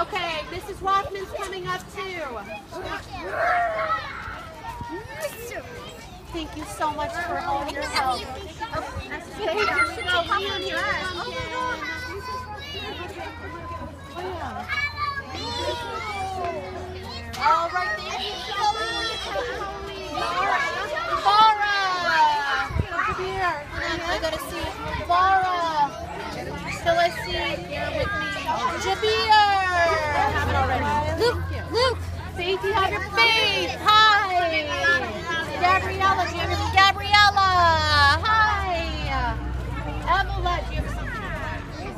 Okay, Mrs. Walkman's coming up too. Thank you so much for all your help. Thank you. Liam, you're oh, oh, All right, thank you so much. Laura. Laura. Here. I gotta see Laura. Felicity, here with me. Jabir. Luke. Luke. Faith, you have your faith. Hi. Gabriella. Do you have your Gabriella? Hi. Emma, do you have something?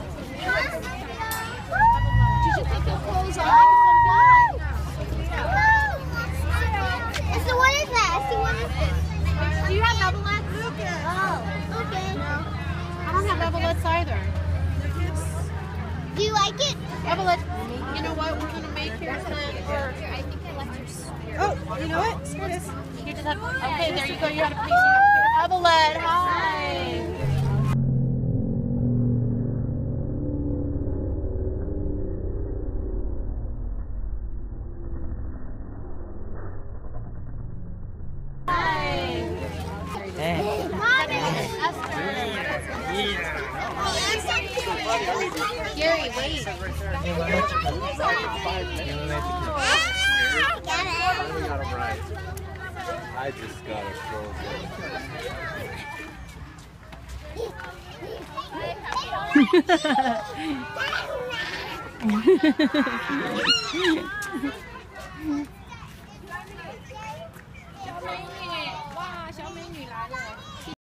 Did you take your clothes off? So what is that? So? Oh, either. Evelyn, you know what? We're make yours then. Or I think I left your spirit. Oh, you know what? Here it is. you just have. Okay, there you go. You have a piece here. Ah! Evelyn, hi. Gary, wait. Finally got him right. I just got a stroke.